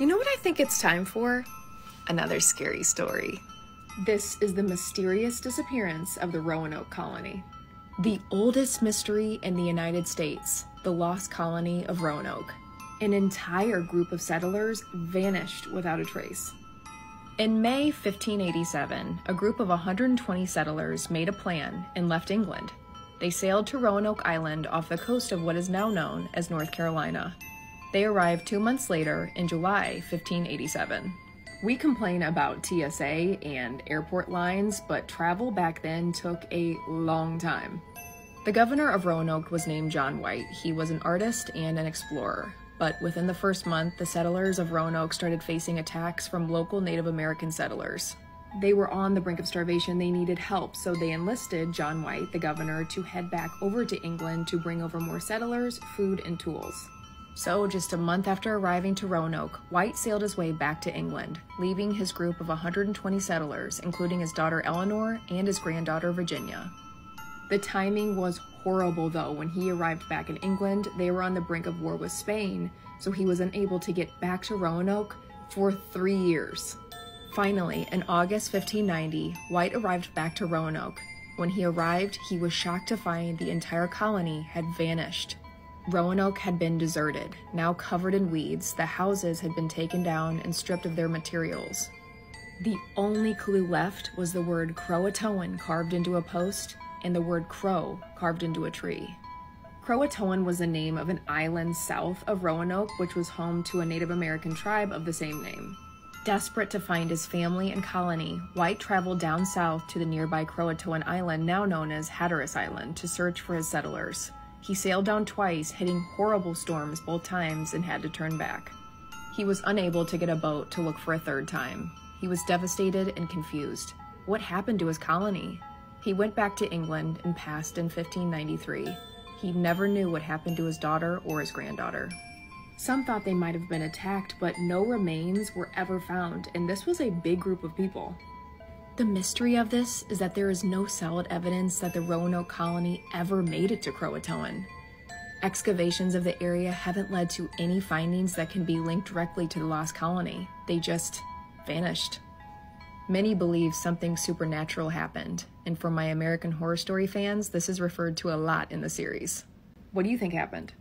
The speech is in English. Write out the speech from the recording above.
You know what I think it's time for? Another scary story. This is the mysterious disappearance of the Roanoke colony. The oldest mystery in the United States, the lost colony of Roanoke. An entire group of settlers vanished without a trace. In May 1587, a group of 120 settlers made a plan and left England. They sailed to Roanoke Island off the coast of what is now known as North Carolina. They arrived two months later in July 1587. We complain about TSA and airport lines, but travel back then took a long time. The governor of Roanoke was named John White. He was an artist and an explorer. But within the first month, the settlers of Roanoke started facing attacks from local Native American settlers. They were on the brink of starvation, they needed help, so they enlisted John White, the governor, to head back over to England to bring over more settlers, food, and tools. So, just a month after arriving to Roanoke, White sailed his way back to England, leaving his group of 120 settlers, including his daughter Eleanor and his granddaughter Virginia. The timing was horrible though. When he arrived back in England, they were on the brink of war with Spain, so he was unable to get back to Roanoke for three years. Finally, in August 1590, White arrived back to Roanoke. When he arrived, he was shocked to find the entire colony had vanished. Roanoke had been deserted. Now covered in weeds, the houses had been taken down and stripped of their materials. The only clue left was the word Croatoan carved into a post and the word crow carved into a tree. Croatoan was the name of an island south of Roanoke, which was home to a Native American tribe of the same name. Desperate to find his family and colony, White traveled down south to the nearby Croatoan island, now known as Hatteras Island, to search for his settlers. He sailed down twice, hitting horrible storms both times, and had to turn back. He was unable to get a boat to look for a third time. He was devastated and confused. What happened to his colony? He went back to England and passed in 1593. He never knew what happened to his daughter or his granddaughter. Some thought they might have been attacked, but no remains were ever found, and this was a big group of people. The mystery of this is that there is no solid evidence that the Roanoke colony ever made it to Croatoan. Excavations of the area haven't led to any findings that can be linked directly to the lost colony. They just vanished. Many believe something supernatural happened, and for my American Horror Story fans, this is referred to a lot in the series. What do you think happened?